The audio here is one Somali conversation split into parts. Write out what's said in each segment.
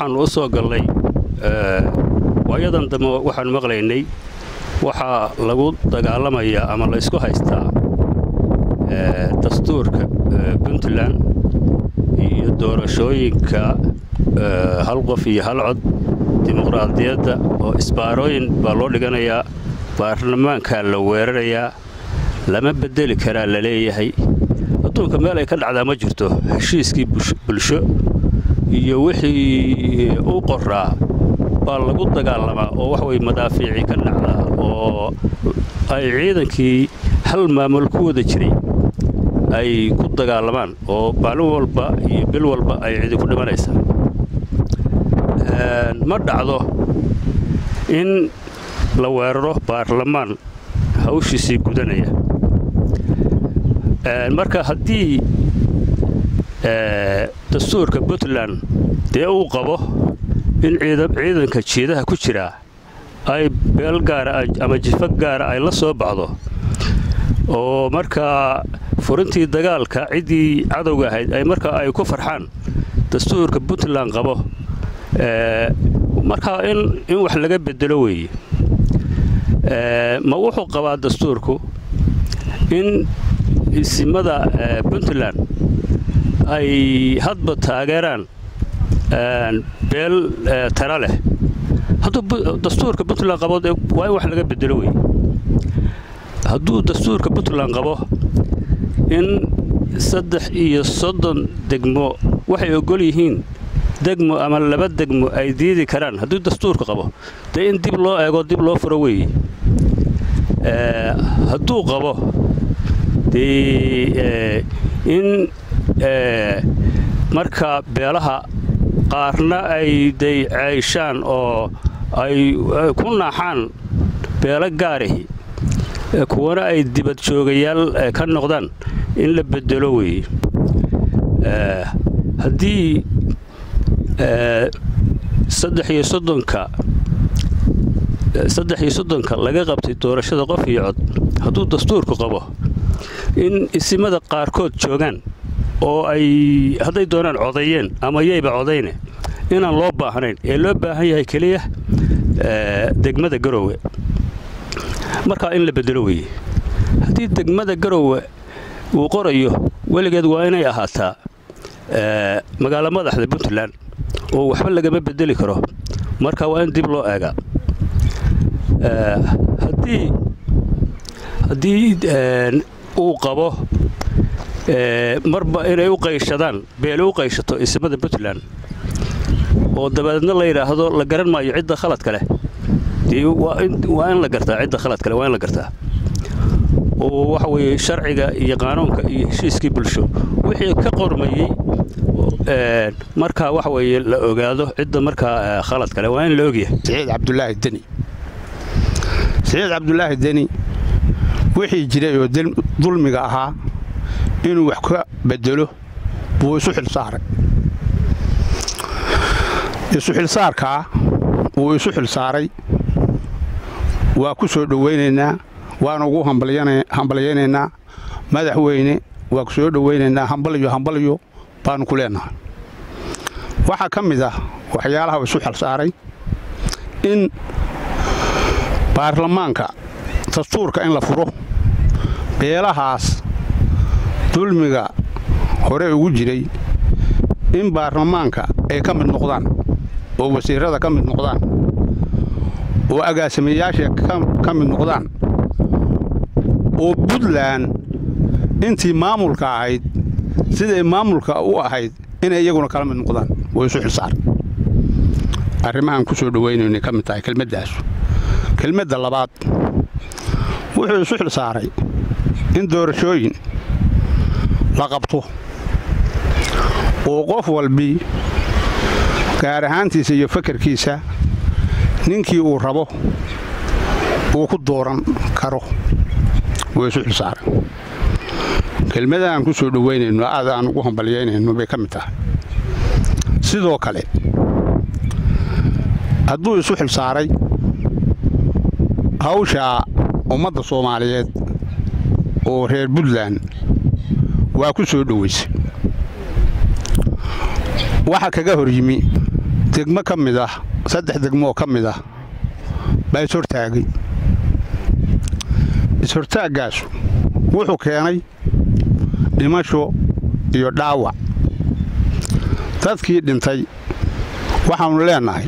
waxaan u soo gallay waayadan dambe waxaan maqlaynay waxaa lagu dagaalamayaa ama la ysku haystaa dastuurka puntland iyo doorashooyinka hal qof iyo hal cod dimuqraadiyadda oo isbaarooyin baa loo dhiganayaa baarlamaankaa la weerarayaa lama bedeli karaa la leeyahay. Adduunka meel ay ka dhacdaa ma jirto heshiiskii bulsho iyo wixii u qoraa baa lagu dagaalamaa oo wax way madaafiicii ka dhacdaa oo ay ciidankii hal maamul ku wada jiray ay ku dagaalamaan oo maalin walba iyo bil walba ay cidi ku dhimanaysaa. Ma dhacdo in la weeraro baarlamaan hawshiisii gudanaya. Marka haddii dastuurka puntland dee uu qabo in ciidanka jiidaha ku jiraa ay beel gaara ama jifo gaara ay la soo baxdo oo markaa furintii dagaalka ciddii cadowga ahayd ay markaa ay ku farxaan dastuurka puntland qabo. Markaa in wax laga bedelo weeye. Ma wuxuu qabaa dastuurku in isimada puntland ay hadba taageeraan beel tara leh. Hadduu dastuurka puntland qabo waa in wax laga bedelo weye hadduu dastuurka puntland qabo in saddex iyo soddon degmo waxay ogol yihiin degmo ama laba degmo ay diidi karaan hadduu dastuurka qabo dee in dib loo eego dib loo furo weeye. Hadduu qabo dee in marka beelaha qaarna ay day ceyshaan oo ay ku naaxaan beelo gaarahi kuwana ay dibad joogayaal ka noqdaan in la bedelo weeye. Haddii saddex iyo soddonka laga qabtay doorashada qof iyo cod hadduu dastuurku qabo in isimada qaarkood joogaan oo ay hadday doonaan codeeyeen ama yayba codayne inaan loo baahnayn. Ee loo baahan yahay keliya degmada garowe markaa in la bedelo weeye. Haddii degmada garowe uu qorayo weligeed waa inay ahaataa magaalo madaxda puntland oo waxba lagama bedeli karo. Marka waa in dib loo eegaa haddii haddii uu qabo marba inay u qayshadaan beele u qayshato isimada puntland oo dabadeedna la yidhaahdo la garan maayo cidda khaladka leh. Waa in la gartaa cidda khalad kale waa in la gartaa. Oo waxa weeye sharciga iyo qaanuunka iyo heshiiskii bulsho wixii ka qormayey markaa waxa weeye la ogaado cidda markaa khalad kale waa in la ogyahay. Siciid cabdulaahi deni. Siciid cabdulaahi deni wixii jiray oo dulmiga ahaa inuu wax ka bedelo buu isu xilsaaray isu xilsaarkaa wuu isu xilsaaray waa ku soo dhowaynaynaa waana ugu hambalyaynaynaa madaxweyne waa ku soo dhowaynaynaa hambalyo hambalyo baannu ku leennahay waxaa ka mid ah waxyaalaha isu xilsaaray in baarlamaanka dastuurka in la furo beelahaas dulmiga hore ugu jiray in baarlamaanka ay ka mid noqdaan oo wasiirrada ka mid noqdaan oo agaasimayaasha ka mid noqdaan oo puntland intii maamulka ahayd siday maamulka u ahayd inay iyaguna kala mid noqdaan. Oo isu xilsaar arrimahaan ku soo dhowaynayna ka mid tahay kelmaddaas kelmadda labaad wuxuu isu xilsaaray in doorashooyin la qabto oo qof walbi gaar ahaantiisa iyo fakarkiisa ninkii uu rabo uu ku dooran karo. Wuu isu xilsaaray kelmada aan ku soo dhowaynayno aad aan ugu hambalyaynayno bay ka mid tahay. Sidoo kale hadduu isu xilsaaray hawshaa ummadda soomaaliyeed oo reer puntland waa ku soo dhowaysay waxa kaga hor yimi degmo ka mid ah saddex degmo oo ka mid ah baa ishortaagay ishortaaggaasu wuxuu keenay dhimasho iyo dhaawac. Dadkii dhintay waxaannu leennahay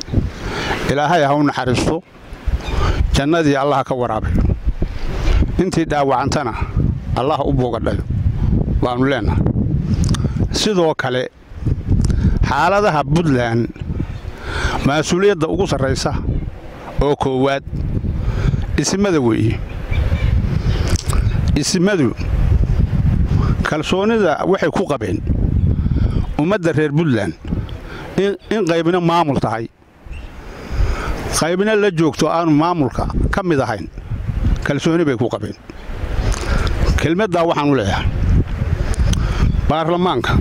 ilaahay ha u naxariisto jannadii allaha ka waraabayo. Intii dhaawacantana allaha u boogadhayo baannu leennahay sidoo kale xaaladaha buntland mas'uuliyadda ugu sarraysa oo koowaad isimada weeye isimadu kalsoonnida waxay ku qabeen ummadda reer buntland in qaybna maamul tahay. Qaybna la joogto aanu maamulka ka mid ahayn kalsoonni bay ku qabeen. Kelmaddaa waxaanu leeyahay baarlamaanka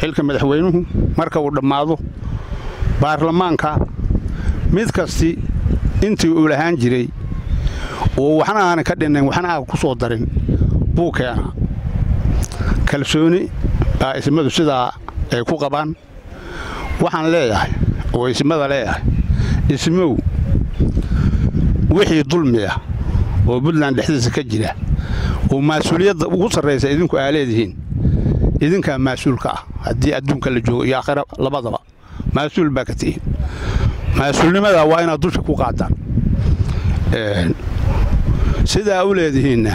xilka madaxweynuhu marka uu dhammaado baarlamaanka mid kasti intii uu lahaan jiray oo waxna aanay ka dhinnayn waxna aan ku soo darin buu keenaa. Kalsooni baa ismadu sidaa ay ku qabaan. Waxaan leeyahay oo ismada leeyahay ismow wixii dulmi ah oo buntland dhexdiisa ka jira oo mas'uuliyadda ugu sarraysa idinku aa leedihiin idinkaa mas'uulka ah. Haddii adduunka la joogo iyo aakhira labadaba mas'uul baa ka tihiin mas'uulnimadaa waa inaad dusha ku qaadaan sidaa u leedihiinna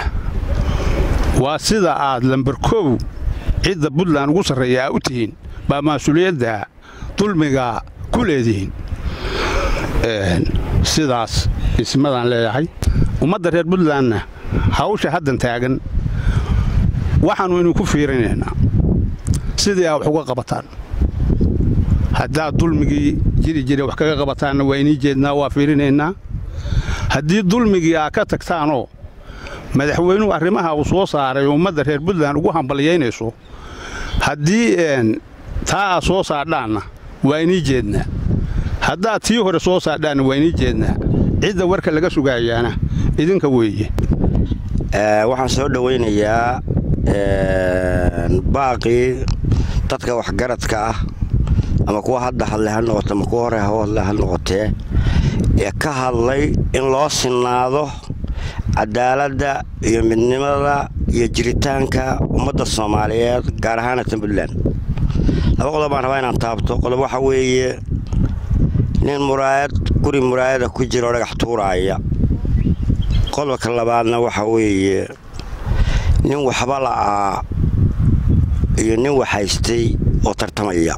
waa sida aad lambar kow cidda buntland ugu sarreeya aa u tihiin baa mas'uuliyadda dulmigaa ku leedihiin. Sidaas ismadaan leeyahay. Ummadda reer buntlandna hawsha haddan taagan waxaannu idinku fiirinaynaa sidii aa wax uga qabataan? Haddaad dulmigii jiri jira wax kaga qabataanna waa inii jeednaa waa fiirinaynaa? Haddii dulmigii aa ka tagtaanoo madaxweynuhu arrimaha uu soo saaray ummadda reer buntland ugu hambalyaynayso haddii taa aa soo saadhaanna waa inii jeednaa. Haddaad tii hore soo saadhaanna waa inii jeednaa. Cidda warka laga sugaayaana idinka weeye. Waxaan soo dhowaynayaa baaqii dadka waxgaradka ah ama kuwa hadda hadlay ha noqote ama kuwa hore hadlay ha noqotee ee ka hadlay in loo sinnaado cadaaladda iyo midnimada iyo jiritaanka ummadda soomaaliyeed gaar ahaana puntland laba qodob baan rabaa inaan taabto. Qodob waxaa weeye nin muraayad guri muraayada ku jira oo dhagax tuuraaya. Qodobka labaadna waxaa weeye nin waxba la'aa iyo nin waxhaystay oo tartamaya.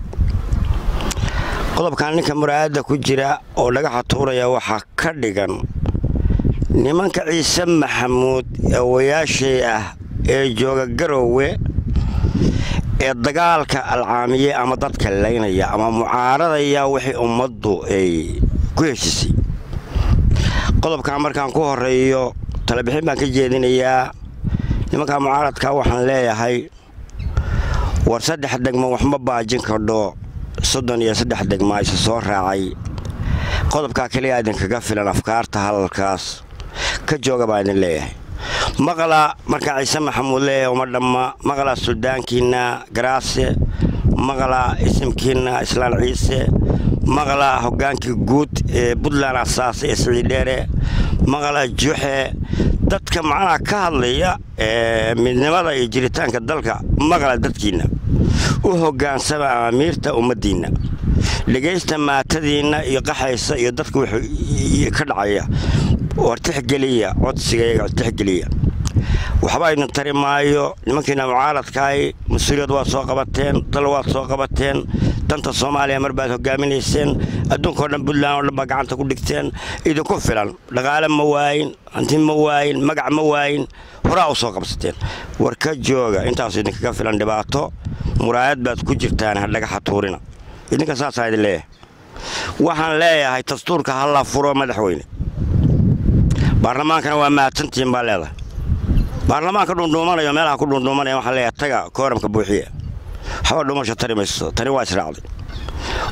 Qodobkan ninka muraayadda ku jira oo dhagaxa tuuraya waxaa ka dhigan nimanka ciise maxamuud eewayaashay ah ee jooga garoowe ee dagaalka alcaamiye ama dadka laynaya ama mucaaradaya wixii ummaddu ay ku heshisay. Qodobkan markaan ku horeeyo talebixin baan ka jeedinayaa nimanka mucaaradka waxaan leeyahay war saddex degmo waxma baajin kardho soddon iyo saddex degma isa soo raacay. Qodobkaa keliya idinkaga filan afkaarta hadalkaas. Ka jooga baa idin leeyahay. Maqla markaa ciise maxamuud leeyahay uma dhamma. Maqla suldaankiinna garaase. Maqla isimkiinna islaan ciise. Maqla hoggaankii guud ee puntland asaasay ee siciidheere maqla juxe. Dadka macnaha ka hadlaya ee midnimada iyo jiritaanka dalka maqla dadkiinna u hoggaansama amaamiirta ummaddiinna dhegaysta maatadiinna iyo qaxaysa iyo dadka ka dhacaya war tixgeliya codsigayaga tixgeliya waxba idin tari maayo. Nimankiina mucaaradkaay mas'uuliyad waad soo qabateen dal waad soo qabateen danta soomaaliya mar baad hogaaminayseen adduunkao dhan puntland oo dhan baa gacanta ku dhigteen idinku filan. Dhaqaale ma waayin hanti ma waayin magac ma waayin horaa u soo qabsateen. War ka jooga intaasu idinkaga filan dhibaato muraayad baad ku jirtaan ha dhagaxa tuurina. Idinka saasaa idin leeyahay. Waxaan leeyahay dastuurka ha la furo madaxweyne. Baarlamaankana waa mahadsantihiin baa leedahay baarlamaanka dhundhuumanayo meelaha ku dhundhuumanaya waxaan leeyahay taga kooramka buuxiya waxba dhumasho tari mayso tani waa israacday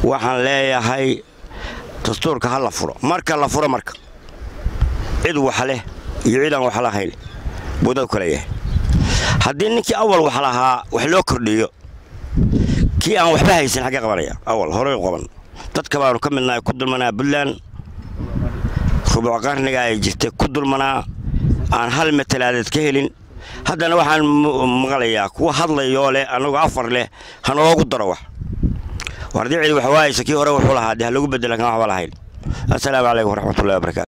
waxaan leeyahay dastuurka ha la furo. Marka la furo marka. Cid wax leh iyo cid aan wax lahayn buu dad kale yahay haddii ninkii awal wax lahaa wax loo kordhiyo kii aan waxba haysan xaggee qabanaya. Awal horey qaban. Dadka baanu ka midnahay ku dulmanaa puntland. Rubuc qarniga ay jirtay ku dulmanaa aan hal matalaadeed ka helin. Haddana waxaan maqlayaa kuwa hadlayoo leh annagoo afar leh hanoogu daro wax. Wardicii waxwaayeysa kii hore wuxuu lahaa dee ha lagu bedela kan waxba lahayn. Assalaamu calaykum waraxmatullahi wabarakaatu